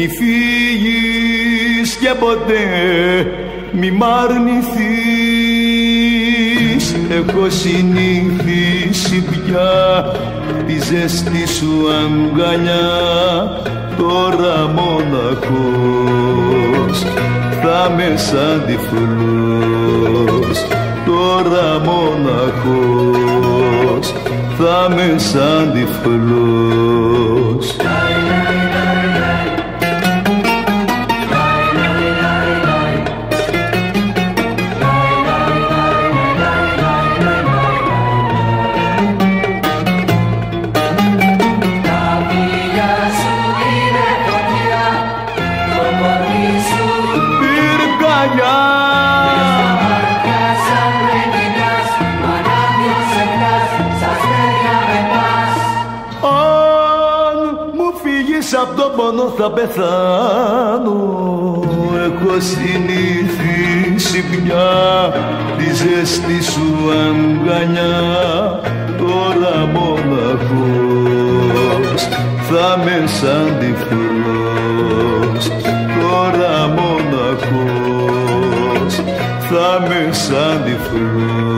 Μη φύγεις και ποτέ μη μ' αρνηθείς. Έχω συνηθίσει πια τη ζέστη σου αγκαλιά τώρα μοναχός θα με σαν τυφλός τώρα μοναχός θα με σαν τυφλός μόνο θα πεθάνω. Έχω συνηθίσει πια τη ζέστη σου αγκαλιά. Τώρα μοναχός θα με σαν τυφλός Τώρα μοναχός θα με σαν τυφλός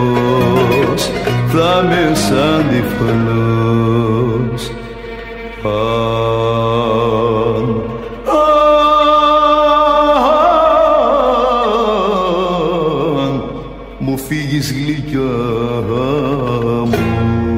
θα με σαν τυφλός φύγεις γλυκιά μου